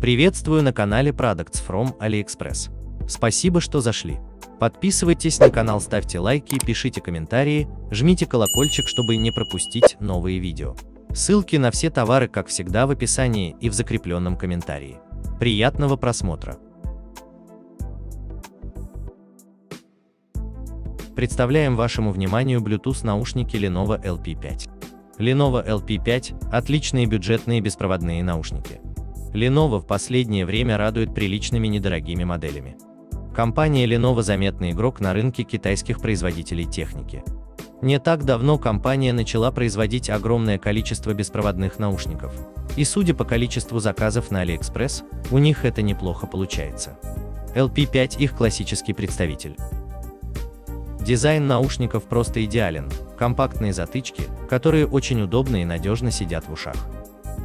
Приветствую на канале Products from AliExpress. Спасибо, что зашли. Подписывайтесь на канал, ставьте лайки, пишите комментарии, жмите колокольчик, чтобы не пропустить новые видео. Ссылки на все товары, как всегда, в описании и в закрепленном комментарии. Приятного просмотра! Представляем вашему вниманию Bluetooth наушники Lenovo LP5. Lenovo LP5 – отличные бюджетные беспроводные наушники. Lenovo в последнее время радует приличными недорогими моделями. Компания Lenovo заметный игрок на рынке китайских производителей техники. Не так давно компания начала производить огромное количество беспроводных наушников. И судя по количеству заказов на AliExpress, у них это неплохо получается. LP5 их классический представитель. Дизайн наушников просто идеален, компактные затычки, которые очень удобно и надежно сидят в ушах.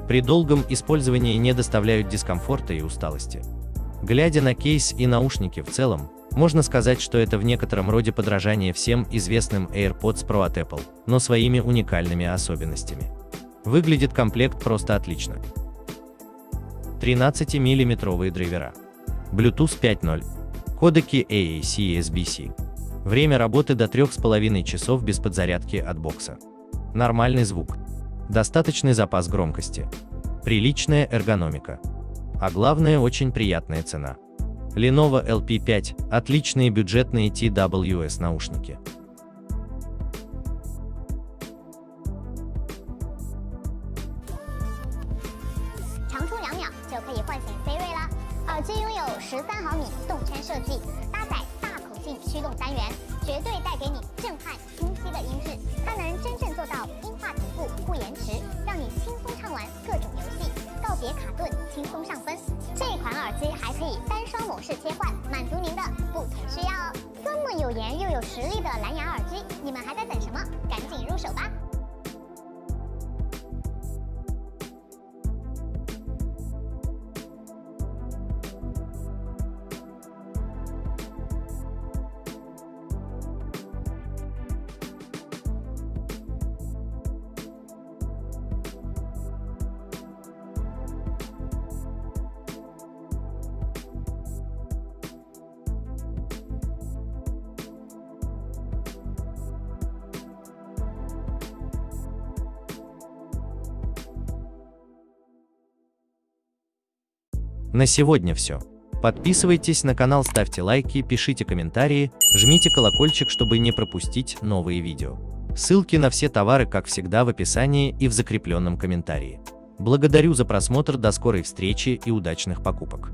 При долгом использовании не доставляют дискомфорта и усталости. Глядя на кейс и наушники в целом, можно сказать, что это в некотором роде подражание всем известным AirPods Pro от Apple, но своими уникальными особенностями. Выглядит комплект просто отлично. 13-миллиметровые драйвера. Bluetooth 5.0. Кодеки AAC и SBC. Время работы до 3,5 часов без подзарядки от бокса. Нормальный звук. Достаточный запас громкости. Приличная эргономика а главное очень приятная цена. Lenovo LP5 – отличные бюджетные TWS наушники. 别卡顿，轻松上分。这款耳机还可以单双模式切换，满足您的不同需要。这么有颜又有实力的蓝牙耳！На сегодня все. Подписывайтесь на канал, ставьте лайки, пишите комментарии, жмите колокольчик, чтобы не пропустить новые видео. Ссылки на все товары, как всегда, в описании и в закрепленном комментарии. Благодарю за просмотр, до скорой встречи и удачных покупок.